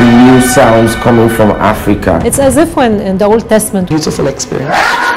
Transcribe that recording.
New sounds coming from Africa. It's as if when in the Old Testament Beautiful experience. Africa!